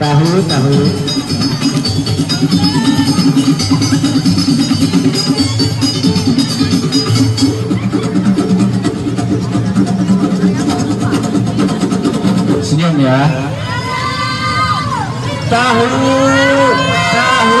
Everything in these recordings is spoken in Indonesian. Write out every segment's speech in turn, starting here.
tahu tahu. Senyum ya. Tahu tahu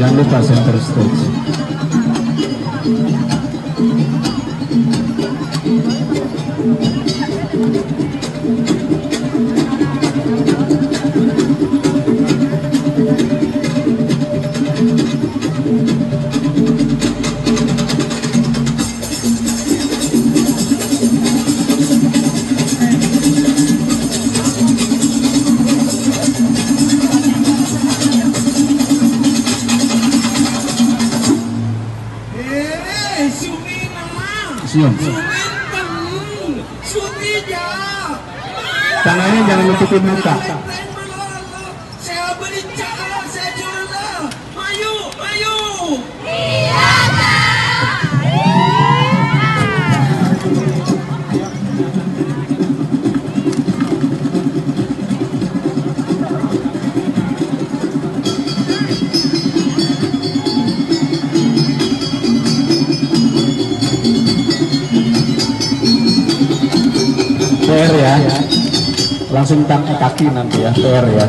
jangan lupa share terus terus Sutija. tangannya jangan nutupin muka langsung tang kaki nanti ya PR ya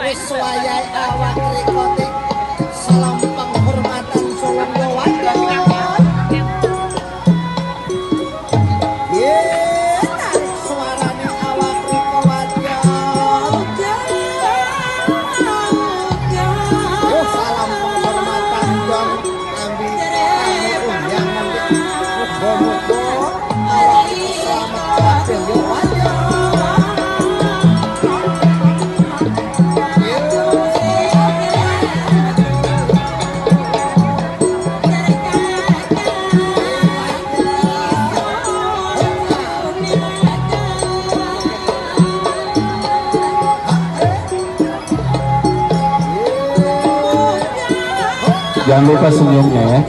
Wis wayai awak rekote salam penghormatan Solo wajan. Yeh, Jangan lupa senyumnya ya.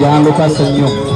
Jangan lupa senyum.